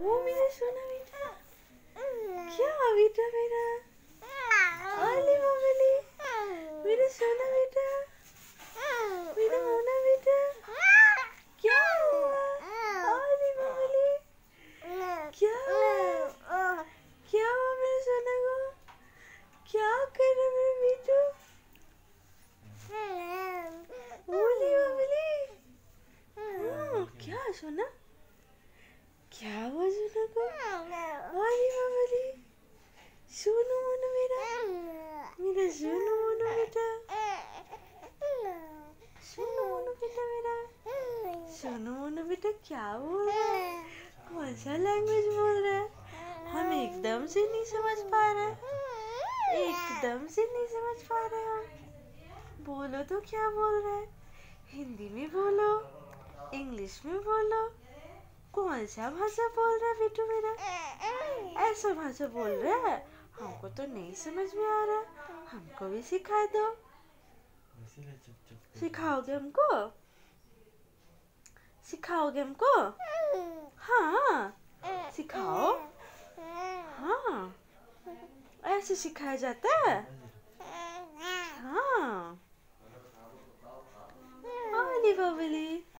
वो मेरा सोना बेटा क्या बेटा मेरा अली बबली मेरा सोना बेटा मेरा मोना बेटा क्या हुआ अली बबली क्या हुआ क्या हुआ मेरे सोना को क्या कर रहे मेरे बेटू बबली हाँ, क्या सोना क्या हुआ सोना को अली बबली सोनू मोनू मेरा मेरा सोनू मोनू बेटा सोनू मोनू बेटा मेरा सोनू मोनू बेटा क्या बोल रहा है? कौन सा लैंग्वेज बोल रहा है। हम एकदम से नहीं समझ पा रहे एकदम से नहीं समझ पा रहे हम। बोलो तो क्या बोल रहा है? हिंदी में बोलो, इंग्लिश में बोलो। कौन सा भाषा बोल रहा है बेटू मेरा? ऐसा भाषा बोल रहा है? हमको तो नहीं समझ में आ रहा हमको भी सिखा दो। सिखाओगे हमको? सिखाओगे हमको हाँ सिखाओ हाँ ऐसे सिखाया जाता है